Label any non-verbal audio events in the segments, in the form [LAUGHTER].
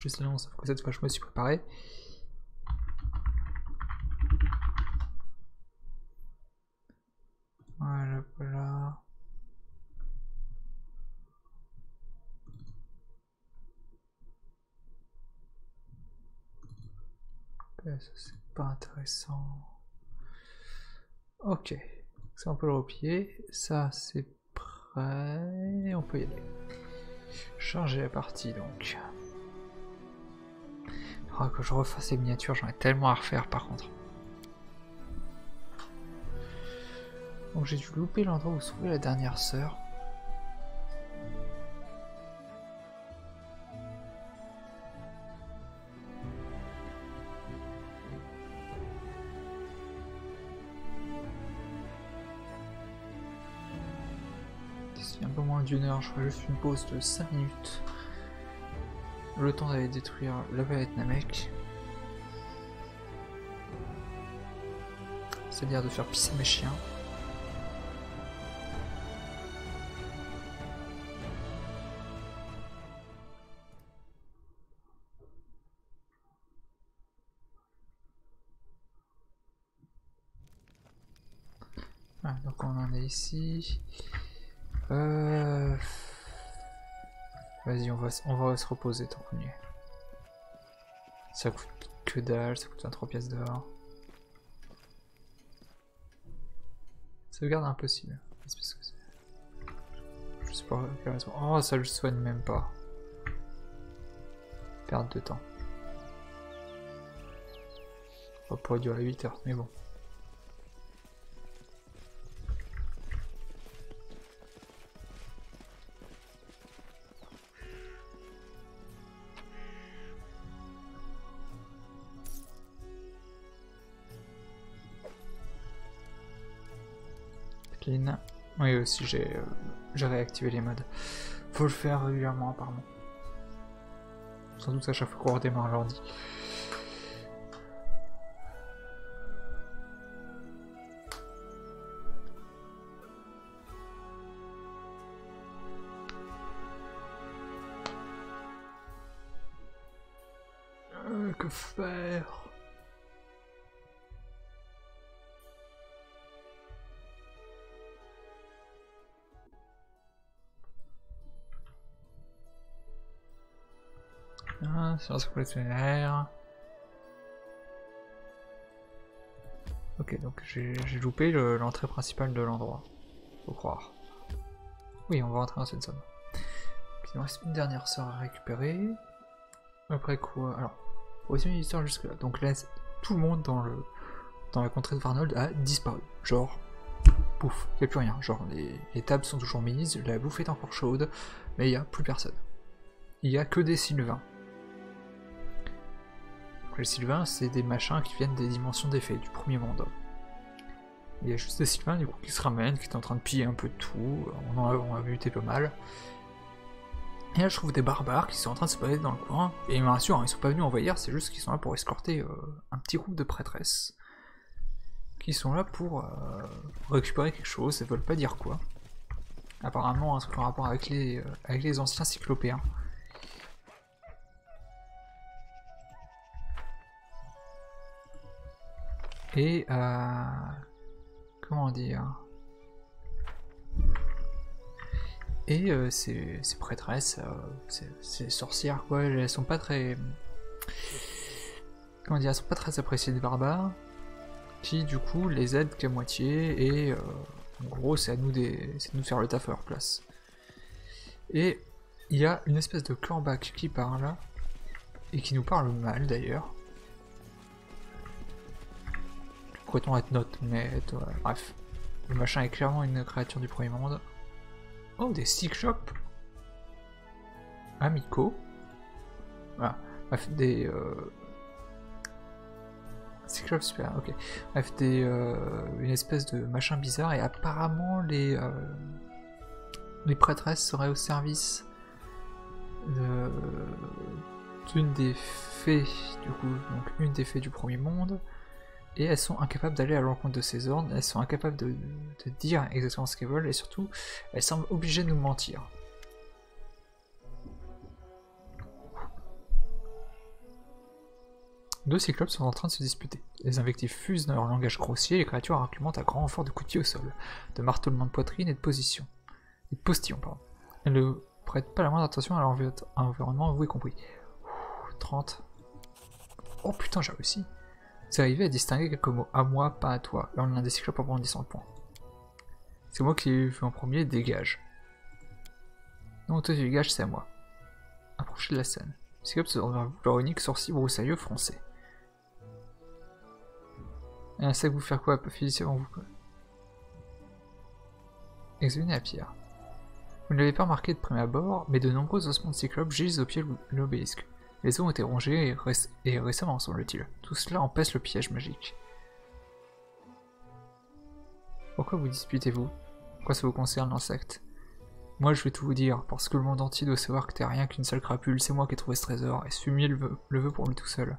juste là, sauf que cette fois je me suis préparé. Voilà, voilà. ça c'est pas intéressant. Ok, ça on peut le replier. Ça c'est prêt, on peut y aller. Charger la partie donc. Faudra que je refasse les miniatures, j'en ai tellement à refaire par contre. Donc j'ai dû louper l'endroit où se trouvait la dernière sœur. un peu moins d'une heure, je ferai juste une pause de 5 minutes. Le temps d'aller détruire la planète Namek. C'est-à-dire de faire pisser mes chiens. Ah, donc on en est ici. Euh... Vas-y, on va, on va se reposer tant qu'on y est. Ça coûte que dalle, ça coûte 23 pièces d'or. Sauvegarde impossible. Que je sais pas Oh, ça le soigne même pas. Perte de temps. Ça pourrait durer 8 heures, mais bon. Aussi euh, j'ai réactivé les modes. Faut le faire régulièrement apparemment. Sans doute à chaque fois qu'on redémarre l'ordi. Euh, que faire? Science complémentaire. Ok, donc j'ai loupé l'entrée principale de l'endroit. Faut croire. Oui, on va rentrer dans cette zone. il reste une dernière sœur à récupérer. Après quoi Alors, pour résumer l'histoire jusque là. Donc là, tout le monde dans le dans la contrée de Varnold a disparu. Genre, pouf, il n'y a plus rien. Genre, les, les, tables sont toujours mises, la bouffe est encore chaude, mais il n'y a plus personne. Il n'y a que des Sylvains. Les Sylvains, c'est des machins qui viennent des dimensions d'effet, du premier monde. Il y a juste des Sylvains du coup qui se ramènent, qui sont en train de piller un peu de tout, on en a, on a buté pas mal. Et là je trouve des barbares qui sont en train de se balader dans le coin, et ils me rassurent, hein, ils sont pas venus envahir, c'est juste qu'ils sont là pour escorter euh, un petit groupe de prêtresses. Qui sont là pour euh, récupérer quelque chose, elles veulent pas dire quoi. Apparemment en rapport avec les, euh, avec les anciens cyclopéens. Et euh, comment dire? Et euh, ces, prêtresses, euh, ces, sorcières, quoi, elles sont pas très. Comment dire, elles sont pas très appréciées des barbares, qui du coup les aident qu'à moitié, et en gros c'est à nous de nous faire le taf à leur place. Et il y a une espèce de corbac qui parle, et qui nous parle mal d'ailleurs, pourrait-on être note, mais bref. Le machin est clairement une créature du premier monde. Oh, des Cyclopes Amico Voilà. Bref, des... Euh... Cyclopes super, ok. Bref, des... Euh, une espèce de machin bizarre, et apparemment les... Euh, les prêtresses seraient au service d'une des fées, du coup, donc une des fées du premier monde, et elles sont incapables d'aller à l'encontre de ces ordres, elles sont incapables de, dire exactement ce qu'elles veulent, et surtout, elles semblent obligées de nous mentir. Deux cyclopes sont en train de se disputer. Les invectives fusent dans leur langage grossier, les créatures argumentent à grand renfort de coups de au sol, de martelement de poitrine et de position. De postillon, pardon. Elles ne prêtent pas la moindre attention à l'environnement, vous y compris. 30. Oh putain, j'ai réussi. C'est arrivé à distinguer quelques mots. À moi, pas à toi. Là, on a des cyclopes en brandissant le point. C'est moi qui ai vu en premier, dégage. Non, toi tu dégages, c'est à moi. Approchez de la scène. Cyclope se vers vous, leur unique sourcil broussailleux. Et un sac vous faire quoi Physicien vous Examinez la pierre. Vous ne l'avez pas remarqué de prime abord, mais de nombreux ossements de cyclope gisent au pied de l'obélisque. Les os ont été rongés et, récemment, semble-t-il. Tout cela empêche le piège magique. Pourquoi vous disputez-vous? Quoi ça vous concerne, l'insecte? Moi, je vais tout vous dire, parce que le monde entier doit savoir que t'es rien qu'une seule crapule, c'est moi qui ai trouvé ce trésor, et fumier le veut, pour lui tout seul.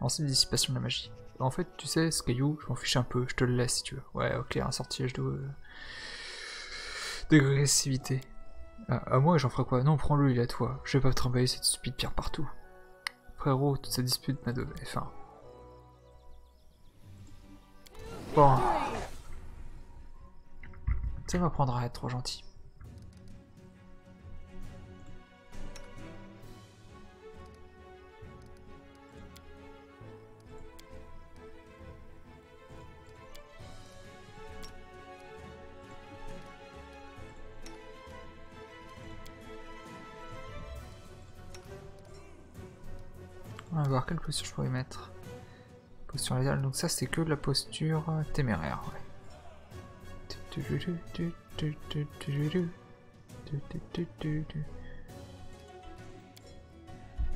Une dissipation de la magie. En fait, tu sais, ce caillou, je m'en fiche un peu, je te le laisse si tu veux. Ouais, ok, un sortilège de... d'agressivité. À, moi, j'en ferai quoi? Non, prends-le, il est à toi. Je vais pas travailler cette stupide pierre partout. Frérot, toute cette dispute m'a donné faim. Bon. Ça m'apprendra à être trop gentil. On va voir quelle posture je pourrais mettre. Posture légale, donc ça c'est que la posture téméraire.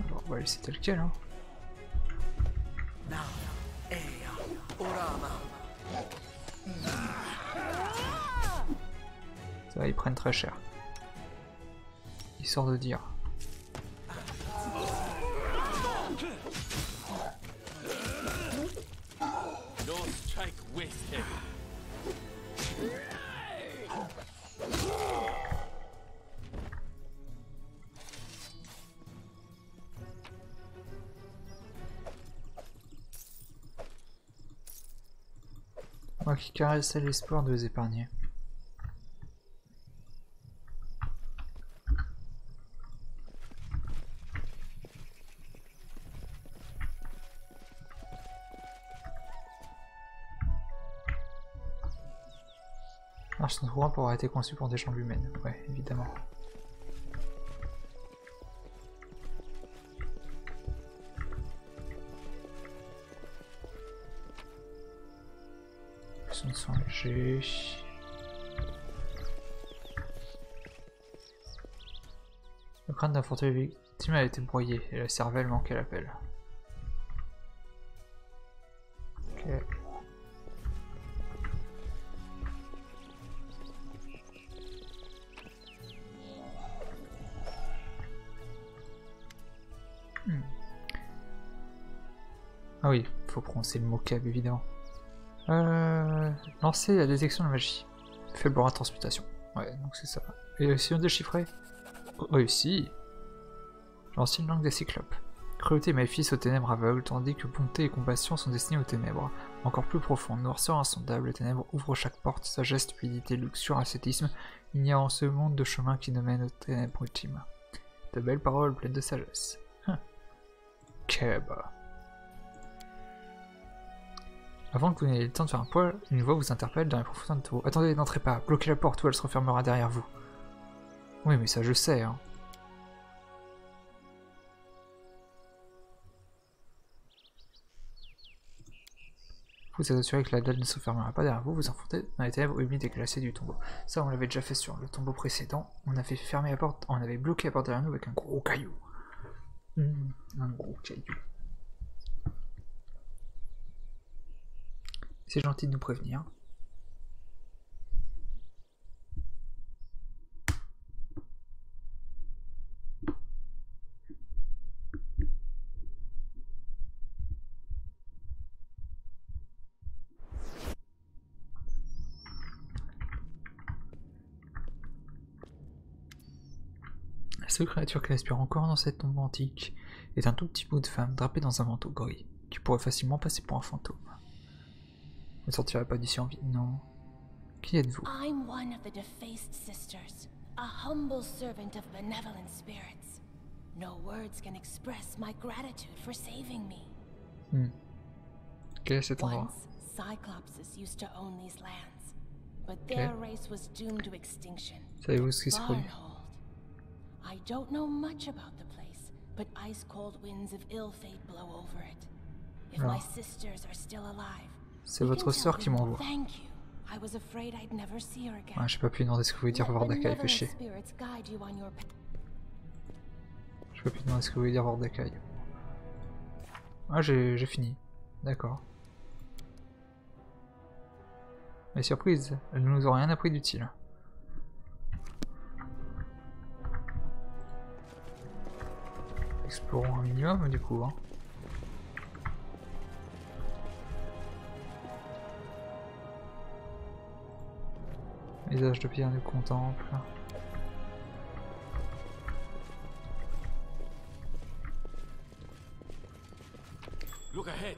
Alors on va laisser tel quel. Hein. Ça ils prennent très cher. Histoire de dire. Moi qui caressais l'espoir de les épargner. Pour avoir été conçu pour des jambes humaines, ouais, évidemment. Ils sont légers. Le crâne d'un victime a été broyé et la cervelle manquait l'appel. Faut prononcer le mot cab évidemment. Euh, lancer la détection de magie. Faible aura transmutation. Ouais, donc c'est ça. Et si on déchiffrait Réussi. Lancer une langue des cyclopes. Cruauté et maléfice aux ténèbres aveugles, tandis que bonté et compassion sont destinées aux ténèbres. Encore plus profondes, noirceur insondable, les ténèbres ouvrent chaque porte, sagesse, stupidité, luxure, ascétisme. Il n'y a en ce monde de chemin qui ne mène aux ténèbres ultimes. De belles paroles pleines de sagesse. Hein. Keba. Avant que vous n'ayez le temps de faire un poil, une voix vous interpelle dans les profondeurs de tour. Attendez, n'entrez pas, bloquez la porte ou elle se refermera derrière vous. Oui, mais ça je sais, hein. Vous êtes assuré que la dalle ne se fermera pas derrière vous, vous enfoncez dans les ténèbres humides et glacées du tombeau. Ça, on l'avait déjà fait sur le tombeau précédent. On avait fermé la porte, on avait bloqué la porte derrière nous avec un gros caillou. Hmm, un gros caillou. C'est gentil de nous prévenir. La seule créature qui respire encore dans cette tombe antique est un tout petit bout de femme drapée dans un manteau gris, qui pourrait facilement passer pour un fantôme. Ne sortirez pas d'ici en vie, non. Qui êtes-vous I'm one of the defaced sisters, a humble servant of benevolent spirits. No words can express my gratitude for saving me. Hmm. Quel est cet endroit Once, Cyclopses used to own these lands, but their race was doomed to extinction. Savez-vous ce qui se produit. I don't know much about the place, but ice cold winds of ill fate blow over it. If my sisters are still alive, C'est votre sœur qui m'envoie. Ouais, j'ai pas pu demander ce que vous voulez dire Let Vordakai, fait chier. J'ai pas pu demander ce que vous voulez dire Vordakai. Ah, j'ai j'ai fini. D'accord. Mais surprise, elles ne nous ont rien appris d'utile. Explorons un minimum du coup. Hein. Visage de pierre nous contemple. Look ahead.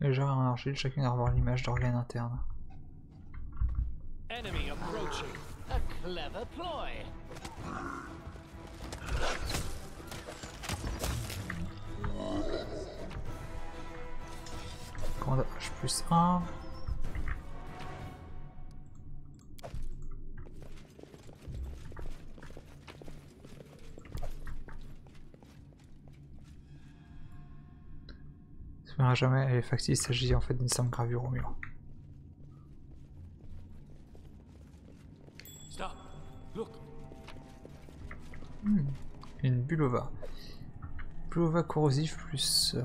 Légère un argile, chacune à revoir l'image d'organe interne. Enemy approaching. A clever ploy. Commande H plus 1. Ça ne verra jamais, elle est factice, il s'agit en fait d'une simple gravure au mur. Bulova. Bulova corrosif plus, euh,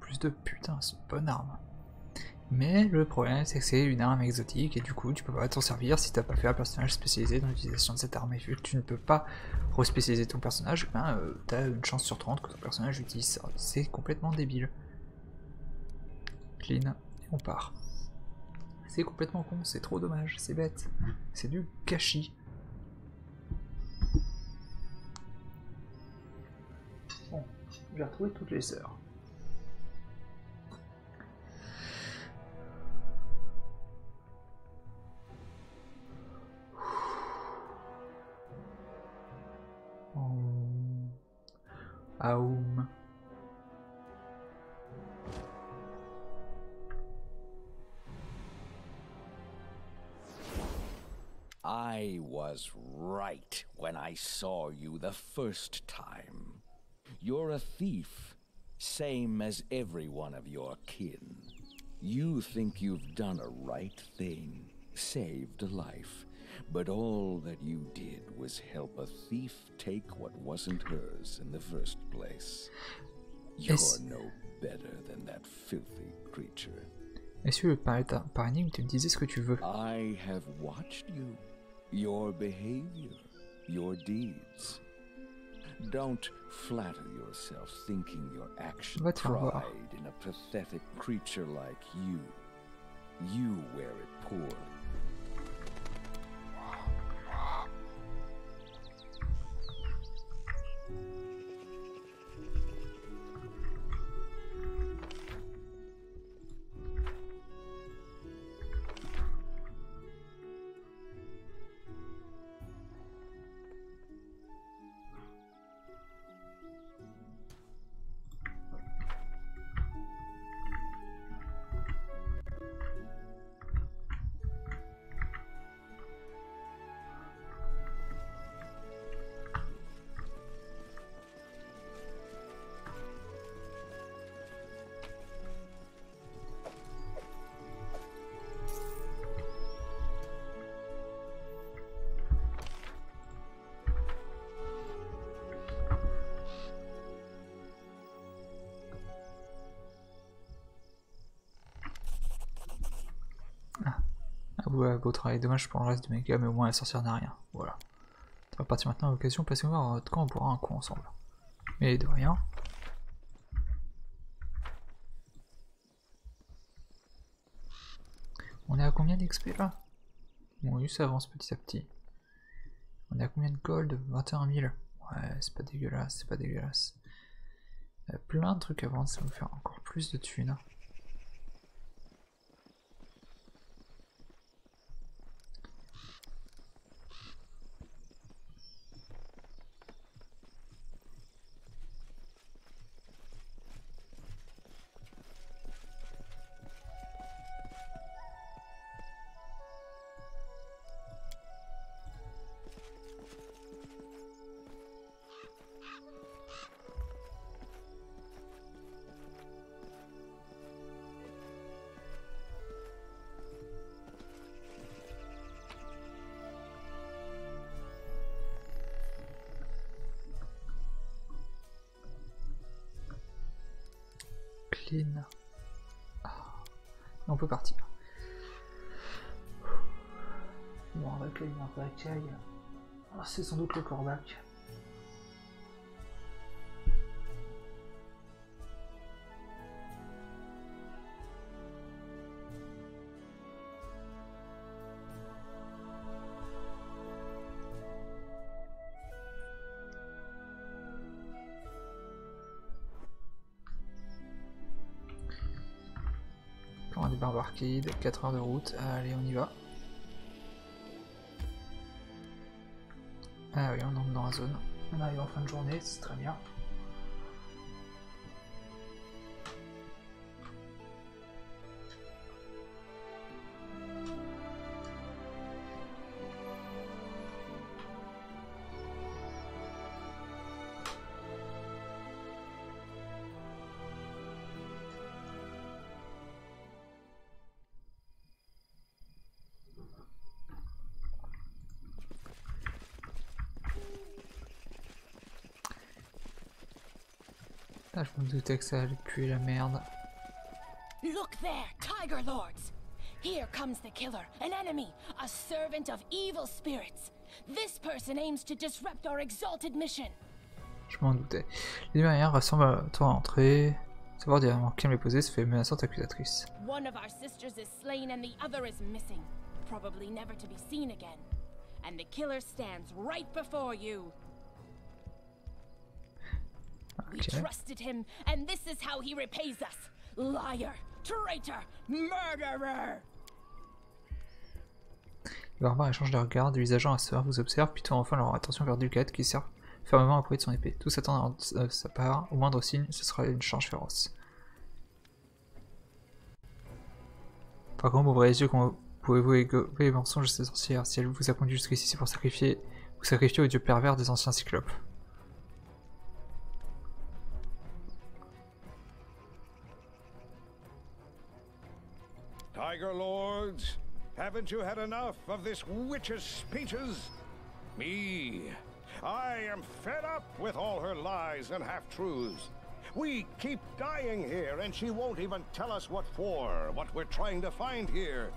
plus de putain, c'est une bonne arme. Mais le problème c'est que c'est une arme exotique et du coup tu peux pas t'en servir si t'as pas fait un personnage spécialisé dans l'utilisation de cette arme. Et vu que tu ne peux pas respécialiser ton personnage, ben euh, t'as une chance sur 30 que ton personnage utilise ça. C'est complètement débile. Clean, et on part. C'est complètement con, c'est trop dommage, c'est bête. C'est du gâchis. Retrouver toutes les. Aum. I was right when I saw you the first time. You're a thief, same as every one of your kin. You think you've done a right thing, saved a life, but all that you did was help a thief take what wasn't hers in the first place. You're Yes. no better than that filthy creature. Par, état- par énigme, tu me disais ce que tu veux. I have watched you, your behavior, your deeds. Don't flatter yourself thinking your actions Va te faire pride in a pathetic creature like you. You wear it poorly. Beau travail, dommage pour le reste de mes gars, mais au moins la sorcière n'a rien. Voilà. On va partir maintenant à l'occasion, passez voir votre camp, on pourra un coup ensemble. Mais de rien. On est à combien d'XP là? Bon, ça avance petit à petit. On est à combien de gold? 21 000. Ouais, c'est pas dégueulasse, c'est pas dégueulasse. Il y a plein de trucs à vendre, ça va me faire encore plus de thunes. Ah. On peut partir. Bon, on recueille un racaille. Ah, c'est sans doute le corbac. Arcade, 4 heures de route, allez on y va. Ah oui, on entre dans la zone. On arrive en fin de journée, c'est très bien. Ah, je me doutais que ça allait puer la merde. Look there, Tiger Lords! Here comes the killer, an enemy, a servant of evil spirits. This person aims to disrupt our exalted mission. Je m'en doutais. Les ressemble à toi à entrer. Savoir directement qui me les poser, ça fait menaçante accusatrice. One of our sisters is slain and the other is missing, probably never to be seen again. And the killer stands right before you. We trusted him, and this is how he repays us. Liar, traitor, murderer! Les barbares échangent des regards, des visages à se vous observent, puis tournent enfin leur attention vers Ducat qui sert fermement à de son épée. Tous attendent à sa part, au moindre signe, ce sera une charge féroce. Par contre, ouvrez les yeux quand pouvez-vous égober les mensonges de cette sorcière. Si elle vous a conduit jusqu'ici, c'est pour sacrifier, vous sacrifier aux dieux pervers des anciens cyclopes. Tiger Lords, haven't you had enough of this witch's speeches? Me, I am fed up with all her lies and half-truths. We keep dying here, and she won't even tell us what for, what we're trying to find here.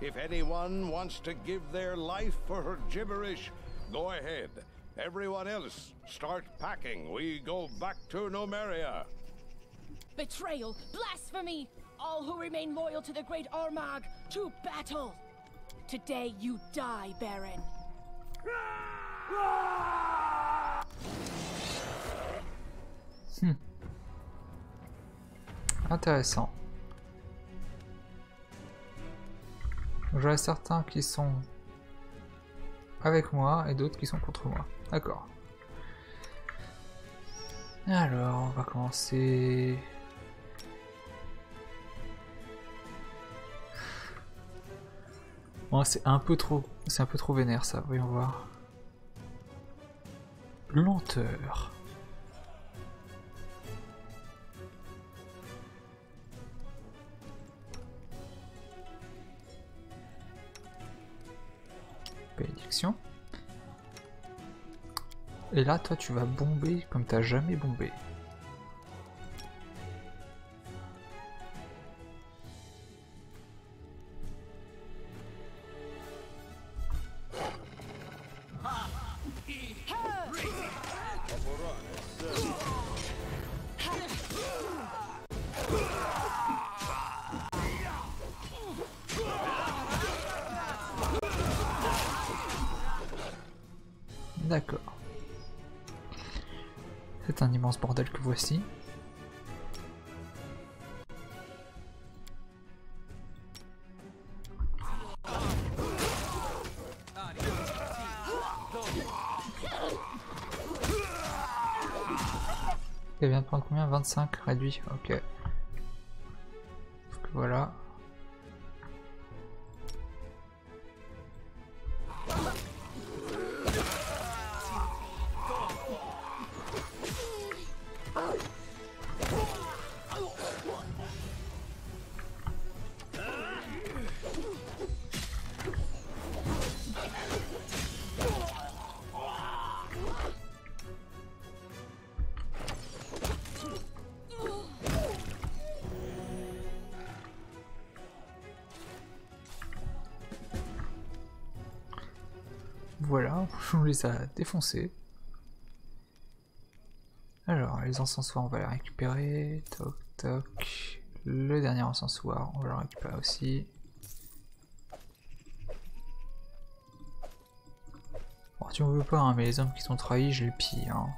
If anyone wants to give their life for her gibberish, go ahead. Everyone else, start packing. We go back to Nomeria. Betrayal, blasphemy! All who remain loyal to the great Ormag, to battle! Today you die, Baron. Intéressant. J'en ai certains qui sont avec moi et d'autres qui sont contre moi. D'accord. Alors, on va commencer. C'est un peu trop, c'est un peu trop vénère ça. Voyons voir. Lenteur. Bénédiction. Et là, toi, tu vas bomber comme t'as jamais bombé. D'accord. C'est un immense bordel que voici. Elle vient de prendre combien? 25 réduit, ok. On les a défoncés. Alors, les encensoirs, on va les récupérer. Toc, toc. Le dernier encensoir, on va le récupérer aussi. Bon, tu en veux pas, hein, mais les hommes qui sont trahis, je les pille. Hein.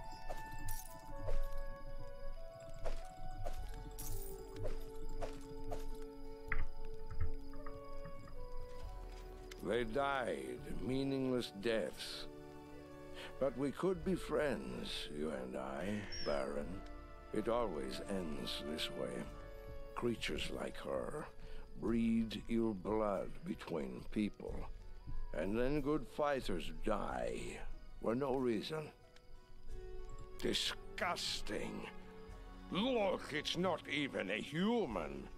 They died meaningless deaths. But we could be friends, you and I, Baron. It always ends this way. Creatures like her breed ill blood between people. And then good fighters die for no reason. Disgusting. Look, it's not even a human.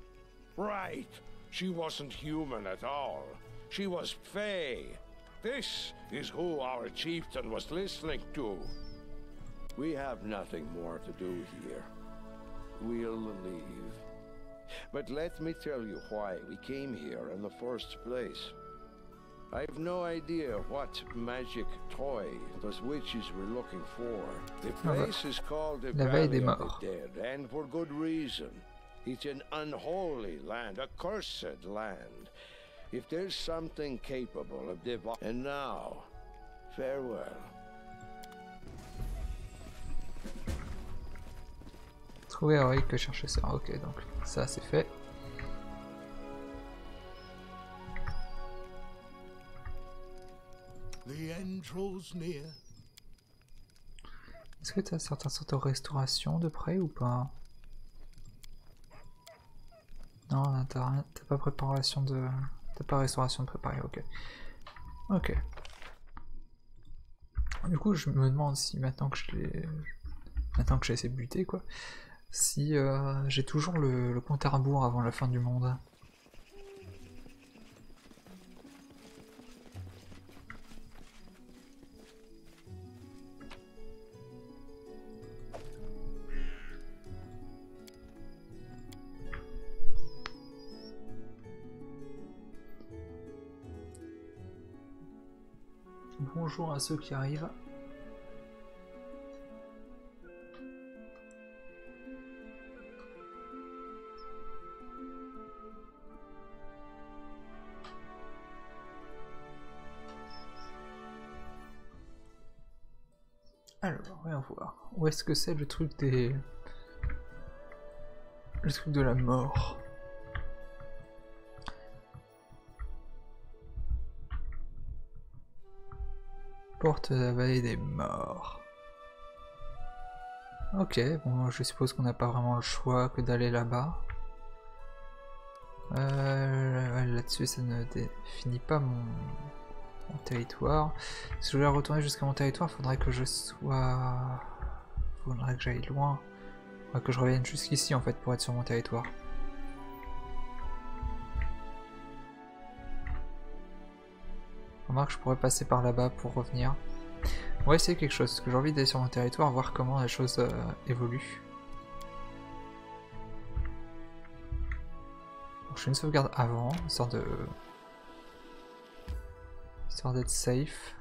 Right, she wasn't human at all. She was Fey. This is who our chieftain was listening to. We have nothing more to do here. We'll leave. But let me tell you why we came here in the first place. I've no idea what magic toy those witches were looking for. The place is called the Valley of the Dead, and for good reason. It's an unholy land, a cursed land. If there's something capable of div- And now, farewell. Trouver héroïque que chercher ça. Ok, donc ça c'est fait. Est-ce que tu as certaines sortes de restauration de près ou pas? Non, là, t'as rien- t'as pas préparation de. T'as pas restauration de préparer, ok. Ok. Du coup, je me demande si maintenant que je l'ai. Maintenant que j'ai de buter, quoi. Si euh, j'ai toujours le, le compte à rebours avant la fin du monde. Bonjour à ceux qui arrivent. Alors, voyons voir. Où est-ce que c'est le truc des... Le truc de la mort? La vallée des morts. Ok, bon, je suppose qu'on n'a pas vraiment le choix que d'aller là-bas. Euh, Là-dessus, ça ne définit pas mon, mon territoire. Si je voulais retourner jusqu'à mon territoire, faudrait que je sois... Faudrait que j'aille loin. Faudrait que je revienne jusqu'ici, en fait, pour être sur mon territoire. Remarque, je pourrais passer par là-bas pour revenir. On va essayer quelque chose, parce que j'ai envie d'aller sur mon territoire, voir comment les choses euh, évoluent. Donc, je fais une sauvegarde avant, histoire de... Histoire d'être safe.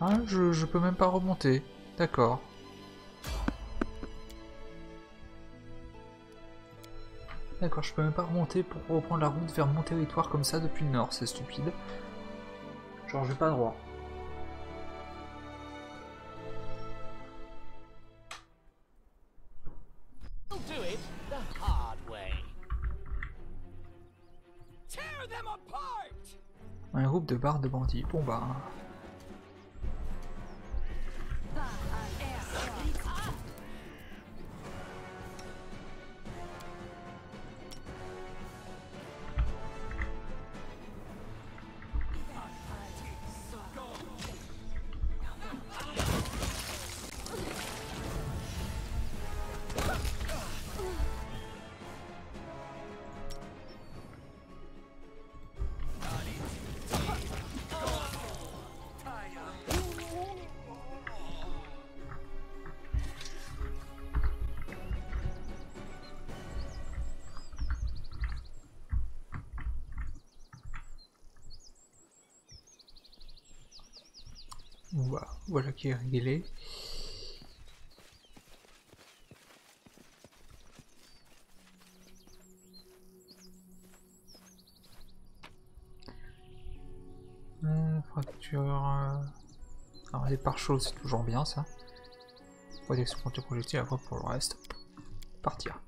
Ah, je, je peux même pas remonter. D'accord. D'accord, je peux même pas remonter pour reprendre la route vers mon territoire comme ça depuis le nord, c'est stupide. Genre, j'ai pas droit. Un groupe de barres de bandits. Bon bah. Voilà, qui est réglé. Euh, fracture. euh, Alors les pare-chocs c'est toujours bien ça. Protection contre les projectiles, après pour le reste, partir.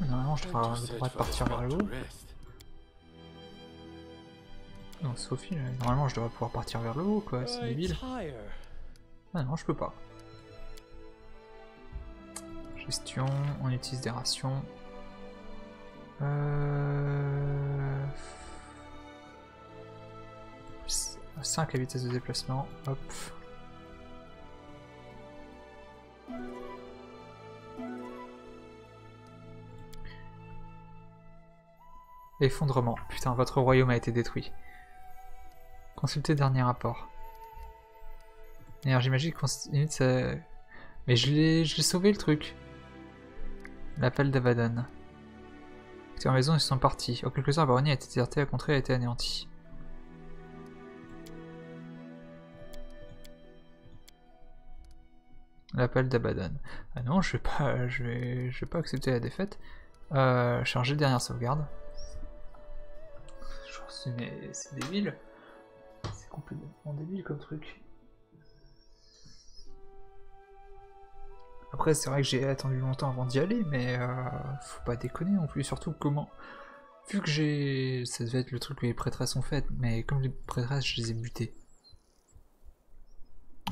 Normalement je devrais partir vers le haut. Non, Sophie, là, normalement je devrais pouvoir partir vers le haut quoi, c'est débile. Ah non, je peux pas. Gestion, on utilise des rations. Euh... 5 la vitesse de déplacement, hop. Effondrement. Putain, votre royaume a été détruit. Consultez dernier rapport. Énergie magique continue ça... Mais je l'ai sauvé le truc. L'appel d'Abaddon. En maison, ils sont partis. En quelques heures, la baronnie a été désertée, la contrée a été anéantie. L'appel d'Abaddon. Ah non, je vais pas, vais pas accepter la défaite. Euh, charger dernière sauvegarde. Mais c'est débile. C'est complètement débile comme truc. Après, c'est vrai que j'ai attendu longtemps avant d'y aller, mais euh, faut pas déconner non plus. Surtout comment. Vu que j'ai. Ça devait être le truc que les prêtresses ont fait, mais comme les prêtresses, je les ai butées.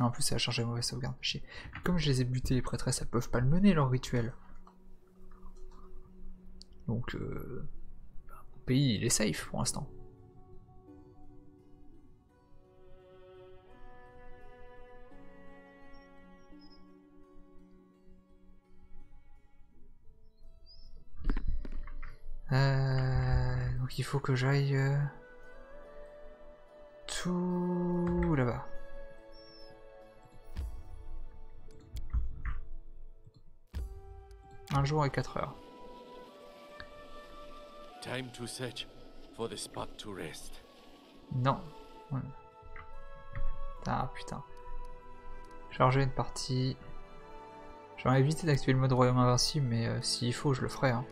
En plus, ça a chargé mauvaise sauvegarde. chier. Comme je les ai butées, les prêtresses, elles peuvent pas le mener leur rituel. Donc, euh, mon pays, il est safe pour l'instant. Euh, donc il faut que j'aille euh, tout là-bas. Un jour et 4 heures. Time to search for the spot to rest. Non. Ah putain. Charger une partie. J'aurais évité d'activer le mode royaume invincible, mais euh, s'il faut, je le ferai. Hein.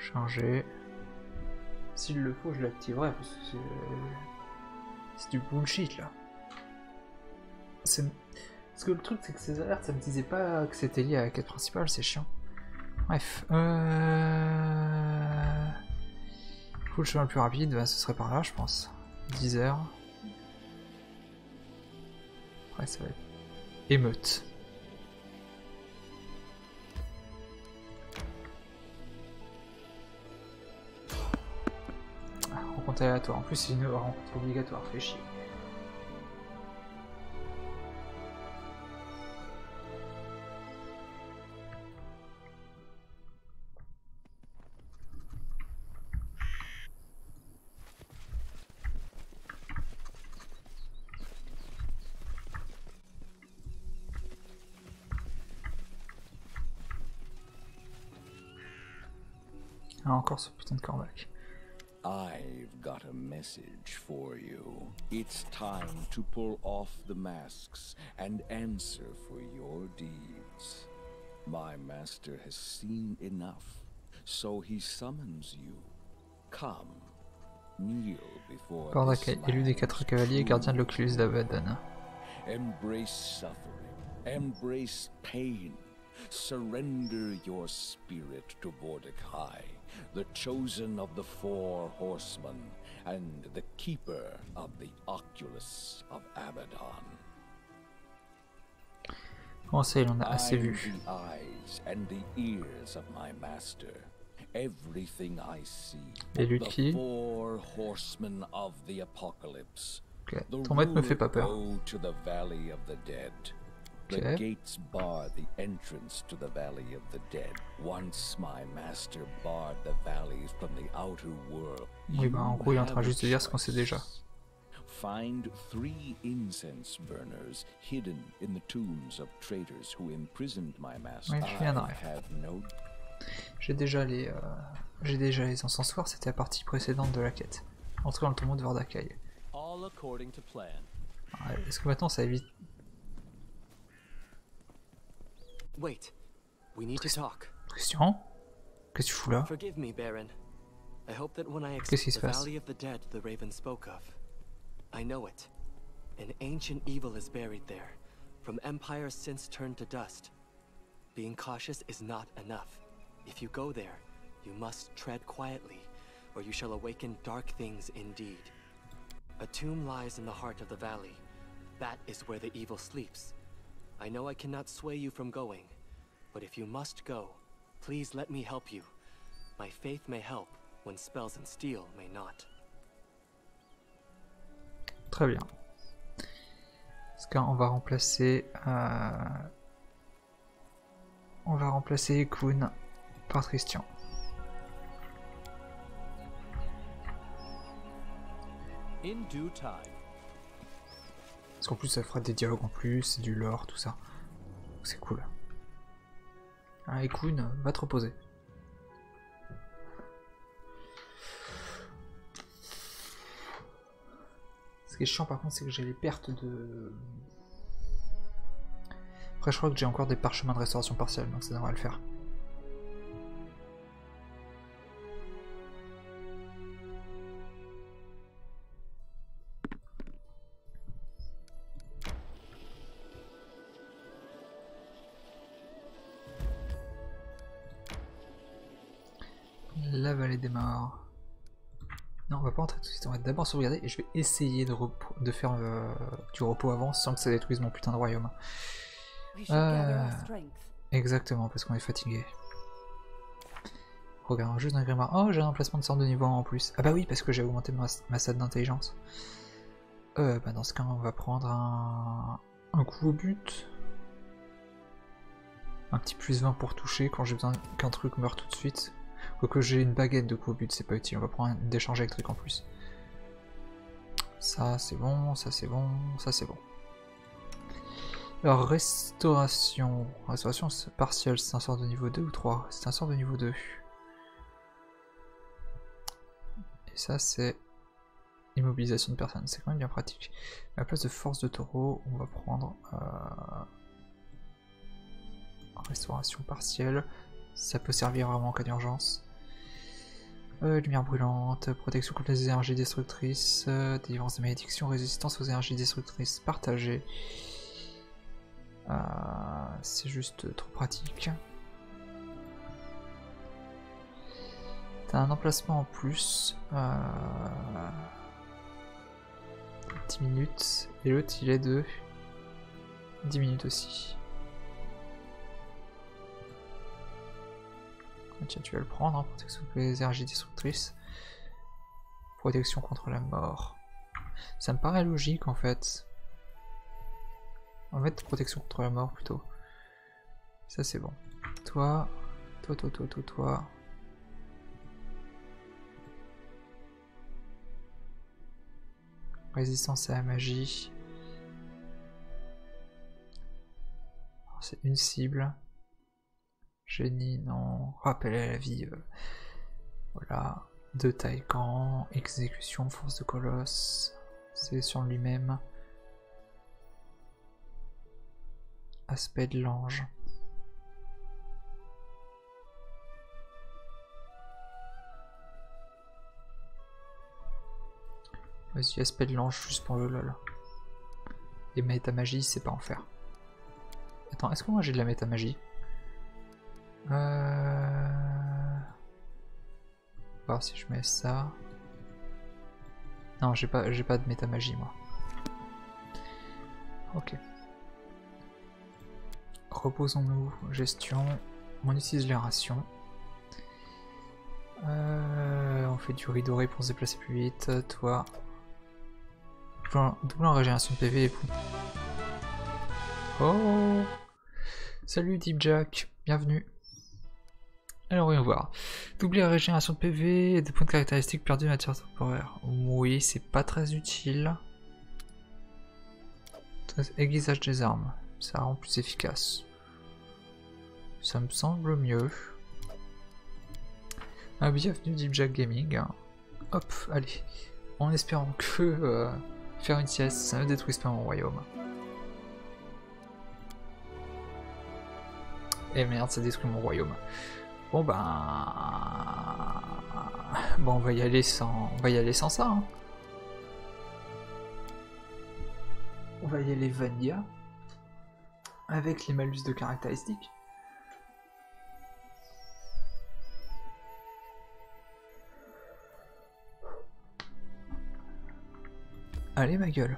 Charger. S'il le faut, je l'activerai parce que c'est. C'est du bullshit là. Parce que le truc, c'est que ces alertes, ça me disait pas que c'était lié à la quête principale, c'est chiant. Bref. Euh... Faut le chemin le plus rapide, bah, ce serait par là, je pense. 10 heures. Après, ça va être émeute. En plus, c'est une rencontre obligatoire, fait chier. Ah, encore ce putain de corbac. I've got a message for you. It's time to pull off the masks and answer for your deeds. My master has seen enough, so he summons you. Come, kneel before this élu des quatre cavaliers, gardien de l'Oculus d'Abaddon. Embrace suffering. Embrace pain. Surrender your spirit to Mordecai, the chosen of the four horsemen, and the keeper of the Oculus of Abaddon. Comment ça, il en a assez vu the eyes and the ears of my master. Everything I see. L'élu the qui four horsemen of the apocalypse. Ok, The ton maître me fait pas peur. to the valley of the dead. The gates bar the entrance to the valley of the dead. Once my master barred the valleys from the outer world. Oui, bah, en gros, il est en train juste de dire ce qu'on sait déjà. Find three incense burners hidden in the tombs of traitors who imprisoned my master. Oui, je viendrai. I have no J'ai déjà les, euh, j'ai déjà les encensoirs. C'était la partie précédente de la quête. Entrer dans le tombeau de Vordakai. All according to plan. Ouais, Est-ce que maintenant ça évite Wait. We need to talk. Christian Qu'est-ce que tu fous là Forgive me, Baron. I hope that when I qui the Valley of the Dead the Raven spoke of, I know it. An ancient evil is buried there, from empires since turned to dust. Being cautious is not enough. If you go there, you must tread quietly, or you shall awaken dark things indeed. A tomb lies in the heart of the valley. That is where the evil sleeps. I know I cannot sway you from going, but if you must go, please let me help you. My faith may help when spells and steel may not. Très bien. Parce qu'on va remplacer. euh, On va remplacer Kun par Christian. In due time. Parce qu'en plus, ça fera des dialogues en plus, du lore, tout ça. C'est cool. Allez, Kun, va te reposer. Ce qui est chiant par contre, c'est que j'ai les pertes de. Après, je crois que j'ai encore des parchemins de restauration partielle, donc ça devrait le faire. Pas entrer tout de suite, on va d'abord sauvegarder et je vais essayer de, repos- de faire euh, du repos avant sans que ça détruise mon putain de royaume. Strength. Exactement, parce qu'on est fatigué. Regardons juste un grimoire. Oh, j'ai un emplacement de sorte de niveau 1 en plus. Ah bah oui, parce que j'ai augmenté ma, ma SAT d'intelligence. Euh, bah dans ce cas, on va prendre un, un coup au but. Un petit plus 20 pour toucher quand j'ai besoin qu'un truc meure tout de suite. Quoique j'ai une baguette de coup au but, c'est pas utile. On va prendre un d'échange électrique en plus. Ça c'est bon, ça c'est bon, ça c'est bon. Alors, restauration. Restauration partielle, c'est un sort de niveau 2 ou 3 C'est un sort de niveau 2. Et ça, c'est immobilisation de personne. C'est quand même bien pratique. À la place de force de taureau, on va prendre euh, restauration partielle. Ça peut servir vraiment en cas d'urgence. Euh, lumière brûlante, protection contre les énergies destructrices, euh, délivrance des malédictions, résistance aux énergies destructrices partagées. Euh, c'est juste trop pratique. T'as un emplacement en plus. Euh... 10 minutes. Et l'autre il est de 10 minutes aussi. Tiens, tu vas le prendre, hein, protection contre les énergies destructrices. Protection contre la mort. Ça me paraît logique en fait. En fait, protection contre la mort plutôt. Ça c'est bon. Toi, toi, toi, toi, toi, toi. Résistance à la magie. C'est une cible. Génie, non. Rappel à la vie. euh, Voilà. Deux Taïkan. Exécution, force de colosse. C'est sur lui-même. Aspect de l'ange. Vas-y, aspect de l'ange juste pour le lol. Et métamagie, c'est pas en faire. Attends, est-ce que moi j'ai de la métamagie? Euh... Voir si je mets ça. Non, j'ai pas, j'ai pas de métamagie moi. Ok. Reposons-nous. Gestion. On utilise les rations. Euh, on fait du riz doré pour se déplacer plus vite. Toi. Double en régénération de PV et. Oh Salut Deep Jack, bienvenue. Alors voyons voir. Doubler la régénération de PV et des points de caractéristiques perdus en matière temporaire. Oui, c'est pas très utile. Aiguisage des armes, ça rend plus efficace. Ça me semble mieux. Ah, bienvenue Deep Jack Gaming. Hop, allez. En espérant que euh, faire une sieste, ça ne détruise pas mon royaume. Et merde, ça détruit mon royaume. Bon ben... Bon, on va y aller sans, on va y aller sans ça. hein. On va y aller vanilla. Avec les malus de caractéristiques. Allez ma gueule.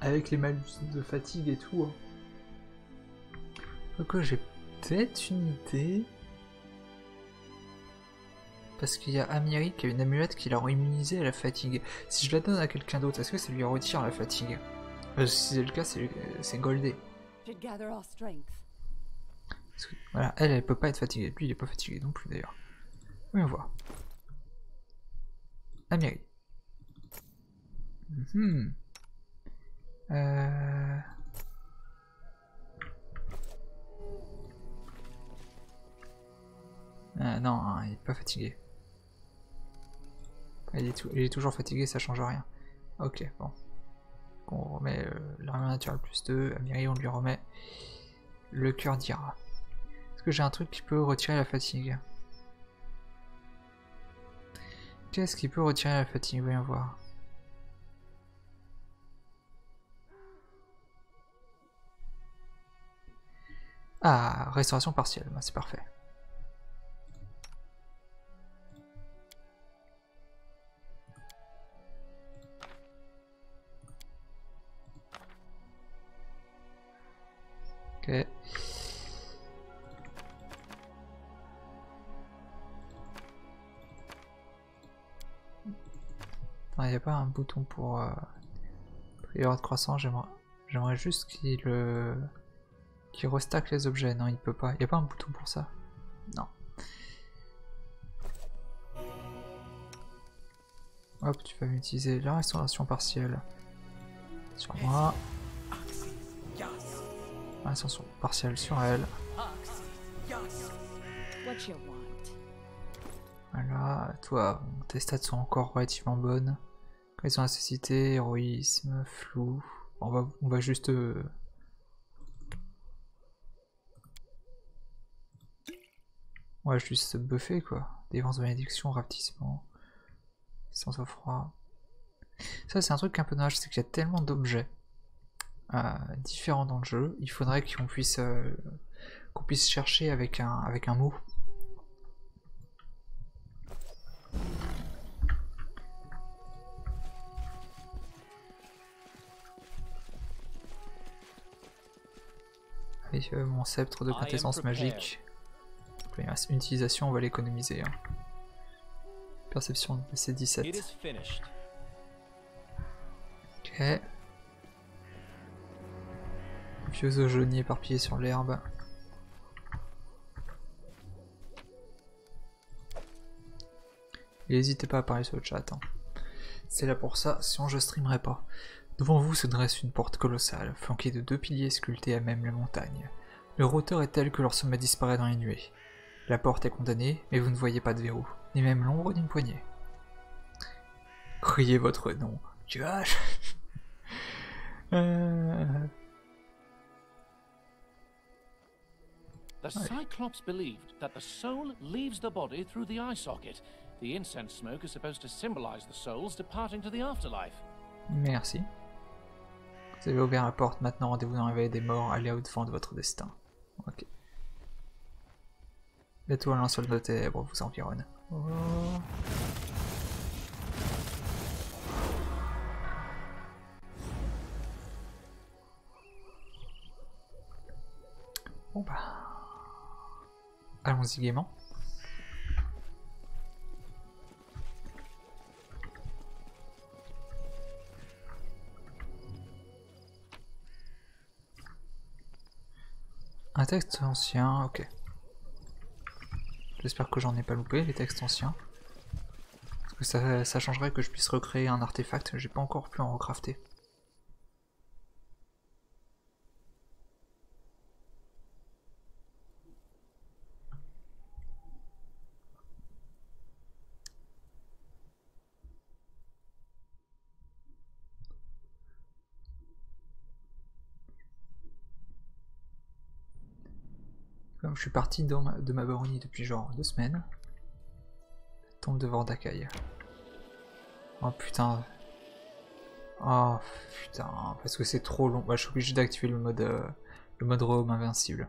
Avec les malus de fatigue et tout. hein. Donc j'ai peut-être une idée. Parce qu'il y a Amiri qui a une amulette qui l'a immunisé à la fatigue. Si je la donne à quelqu'un d'autre, est-ce que ça lui retire la fatigue? Euh, Si c'est le cas, c'est goldé. Que, voilà, elle, elle peut pas être fatiguée. Lui, il est pas fatigué non plus d'ailleurs. Oui, on voit. Amiri. Mhm. Euh... Ah, non, hein, il est pas fatigué. Il est, toujours fatigué, ça change rien. Ok, bon. On remet euh, l'armure naturelle plus 2. Amiri, on lui remet le cœur d'Ira. Est-ce que j'ai un truc qui peut retirer la fatigue? Qu'est-ce qui peut retirer la fatigue? Voyons voir. Ah, restauration partielle, bah, c'est parfait. Il n'y a pas un bouton pour euh, prière de croissance, j'aimerais juste qu'il euh, restack les objets. Non, il peut pas. Il n'y a pas un bouton pour ça? Non. Hop, tu vas utiliser la restauration partielle sur moi. Restauration partielle sur elle. Voilà, toi, tes stats sont encore relativement bonnes. Cohésion nécessité, héroïsme, flou. On va, on va juste. euh, On va juste buffer quoi. Défense de malédiction, rapetissement, sans froid. Ça, c'est un truc un peu dommage, c'est qu'il y a tellement d'objets différents dans le jeu. Il faudrait qu'on puisse, euh, qu'on puisse chercher avec un, avec un mot. Allez, euh, mon sceptre de quintessence magique. Une utilisation, on va l'économiser. hein. Perception, c'est 17. It is finished. Ok. Vieux os jaunis éparpillés sur l'herbe. N'hésitez pas à parler sur le chat. hein. C'est là pour ça, sinon je streamerai pas. Devant vous se dresse une porte colossale, flanquée de deux piliers sculptés à même la montagne. Leur hauteur est telle que leur sommet disparaît dans les nuées. La porte est condamnée, mais vous ne voyez pas de verrou, ni même l'ombre d'une poignée. Criez votre nom. Tu [LAUGHS] je- Euh, The Cyclops believed that the soul leaves the body through the eye socket. The incense smoke is supposed to symbolize the souls departing to the afterlife. Merci. Vous avez ouvert la porte, maintenant rendez-vous dans la vallée des morts, allez au-devant de votre destin. Ok. L'étoile un sol de ténèbres vous environne. Oh. Bon bah... Allons-y gaiement. Un texte ancien, ok. J'espère que j'en ai pas loupé, les textes anciens. Parce que ça, ça changerait que je puisse recréer un artefact, j'ai pas encore pu en recrafter. Comme je suis parti de ma baronnie depuis genre deux semaines. Tombe de Vordakai. Oh putain. Oh putain, parce que c'est trop long. Bah, je suis obligé d'activer le mode euh, le mode roam invincible.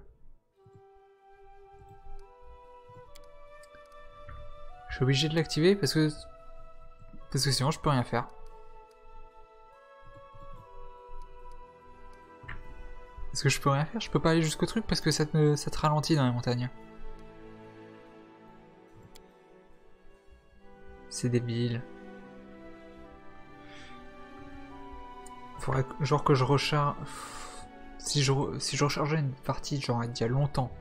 Je suis obligé de l'activer parce que parce que sinon je peux rien faire. Est-ce que je peux rien faire Je peux pas aller jusqu'au truc parce que ça te, ralentit dans les montagnes. C'est débile. Faudrait genre que je recharge. Si je, si je rechargeais une partie genre il y a longtemps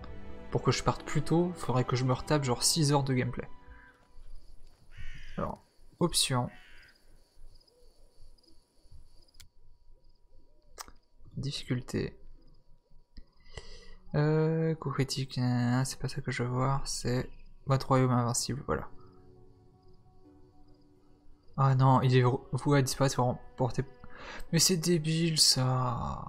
pour que je parte plus tôt, faudrait que je me retape genre 6 heures de gameplay. Alors, option. Difficulté. Euh, coup critique, c'est pas ça que je veux voir, c'est mode royaume invincible, voilà. Ah non, il est voué à disparaître pour remporter. Mais c'est débile ça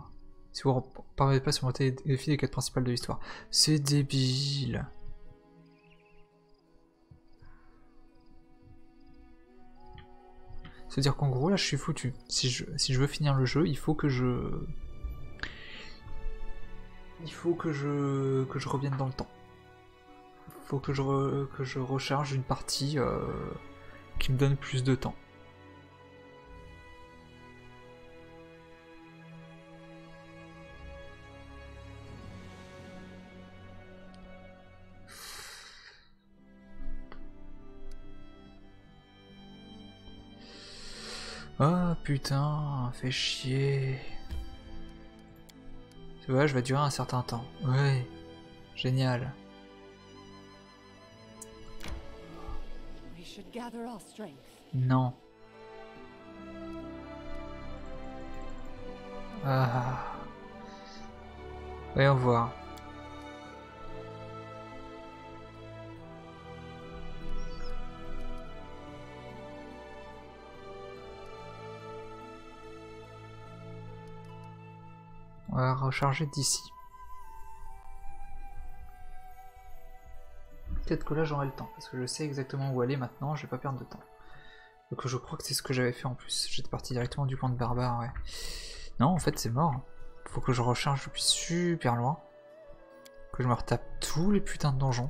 Si vous ne parvenez pas à surmonter les défis des quêtes principales de l'histoire. C'est débile C'est-à-dire qu'en gros là je suis foutu. Si je veux finir le jeu, il faut que je. Il faut que je. que je revienne dans le temps. Il faut que je, que je recharge une partie euh, qui me donne plus de temps. Oh putain, fait chier. Tu vois, je vais durer un certain temps. Ouais, génial. Non. Ah. Voyons voir. On va recharger d'ici. Peut-être que là j'aurai le temps, parce que je sais exactement où aller maintenant, je vais pas perdre de temps. Donc je crois que c'est ce que j'avais fait en plus. J'étais parti directement du camp de barbare, ouais. Non, en fait c'est mort. Faut que je recharge depuis super loin. Que je me retape tous les putains de donjons.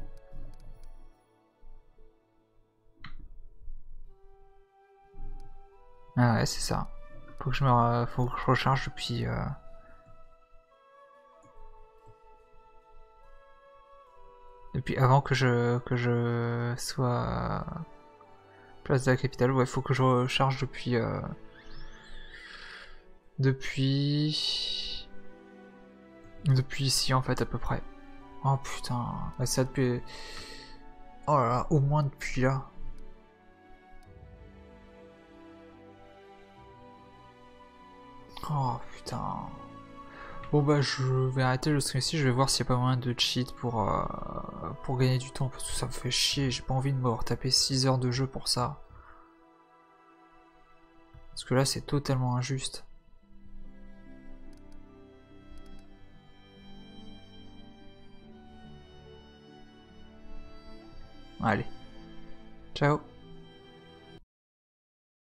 Ah ouais, c'est ça. Faut que je me, faut recharge depuis. euh, Depuis avant que je que je sois Place de la capitale, ouais, faut que je recharge depuis... Euh... Depuis... Depuis ici, en fait, à peu près. Oh putain, ouais, ça depuis... Oh là là, au moins depuis là. Oh putain. Bon bah je vais arrêter le stream ici, je vais voir s'il n'y a pas moyen de cheat pour, euh, pour gagner du temps parce que ça me fait chier, j'ai pas envie de m'avoir tapé 6 heures de jeu pour ça. Parce que là c'est totalement injuste. Allez. Ciao